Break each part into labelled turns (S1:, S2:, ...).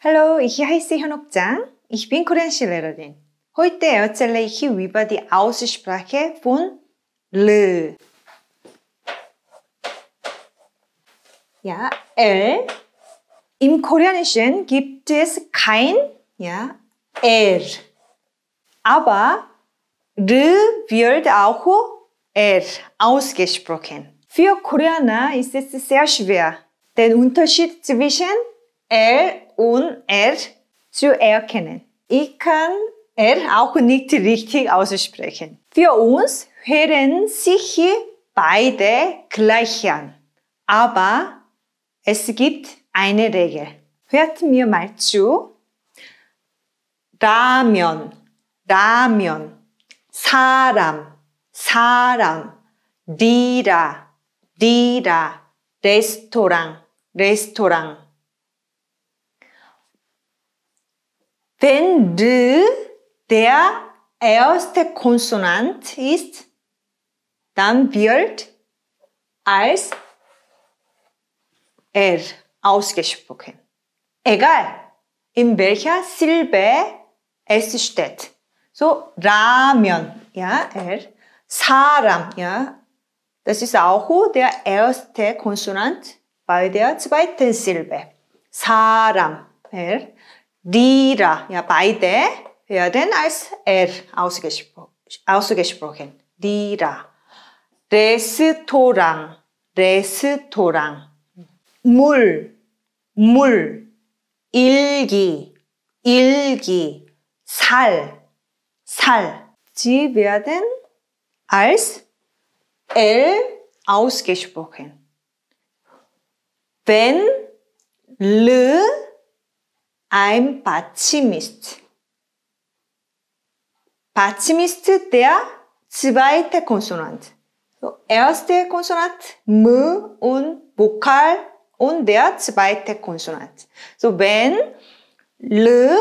S1: Hallo, ich heiße Hyunok Ich bin Koreanischlehrerin. Heute erzähle ich über die Aussprache von L. Ja, L. Im Koreanischen gibt es kein ja, R. Aber R wird auch R ausgesprochen. Für Koreaner ist es sehr schwer, den Unterschied zwischen L und R zu erkennen. Ich kann R auch nicht richtig aussprechen. Für uns hören sich beide gleich an. Aber es gibt eine Regel. Hört mir mal zu. 라면, 라면, 사람, 사람, 디라, 디라, 레스토랑, 레스토랑. Wenn D der erste Konsonant ist, dann wird als R ausgesprochen. Egal, in welcher Silbe es steht. So, Ramen, ja, R. Saram, ja. Das ist auch der erste Konsonant bei der zweiten Silbe. Saram, R. Dira, ja, beide werden als R ausgespro ausgesprochen. Dira. Restaurant, Restaurant. 물, 물. 일기, 일기. 살, 살. Sie werden als L ausgesprochen. Wenn L Ein Batschim ist. Batschim ist der zweite Konsonant. So, erste Konsonant M und Vokal und der zweite Konsonant. So, wenn L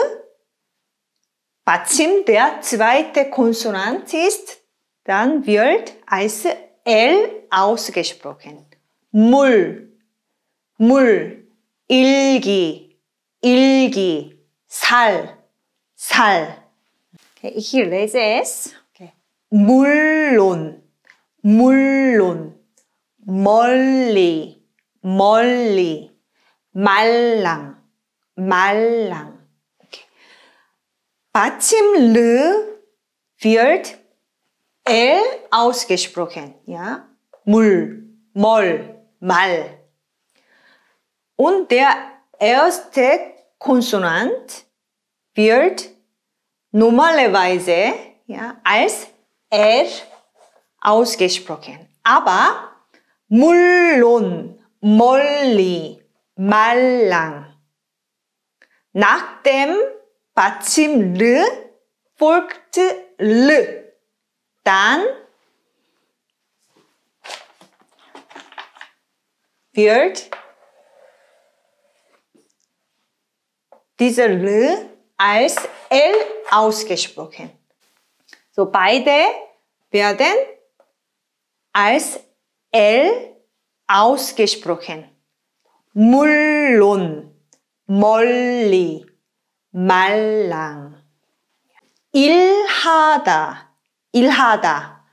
S1: Batsim der zweite Konsonant ist, dann wird als L ausgesprochen. Mul, Mul, Ilgi, 일기, 살, 살. Okay, ich lese es. Okay. 물론, 물론, 멀리, 멀리, 말랑, 말랑. Okay. 받침 르 wird L ausgesprochen, ja. 물, 멀, 말. Und der erste Konsonant wird normalerweise ja, als R ausgesprochen. Aber 물론, 멀리, 말랑. Nach dem 받침 르 folgt 르. Dann wird dieser L als L ausgesprochen. So beide werden als L ausgesprochen. 물론, 멀리, 말랑. 일하다, 일하다,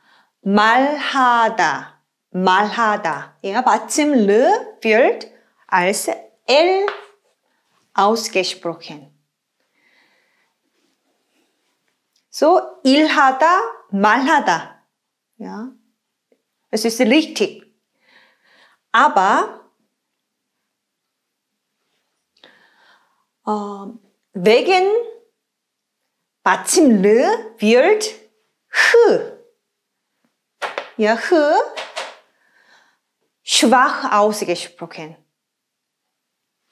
S1: 말하다, 말하다. Ja, 받침 L wird als L ausgesprochen. So, 일하다, 말하다. Ja, es ist richtig. Aber äh, wegen 받침 L wird H. Ja, H schwach ausgesprochen.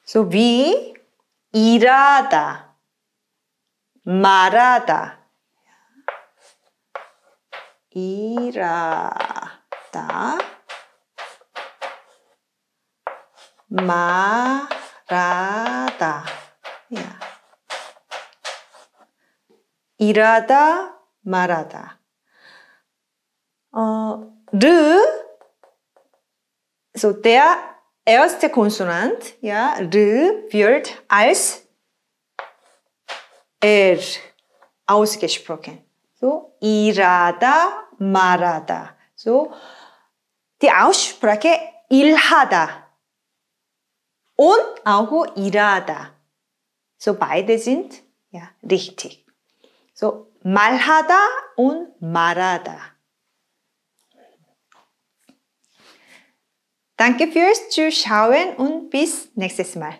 S1: So wie 일하다, 말하다. 일하다, 말하다. 일하다, 말하다. 어, 르, so der erste Konsonant, ja, 르 wird als R ausgesprochen. So, irada, marada. So, die Aussprache ilhada und auch irada. So, beide sind ja, richtig. So, malhada und marada. Danke fürs Zuschauen und bis nächstes Mal.